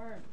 more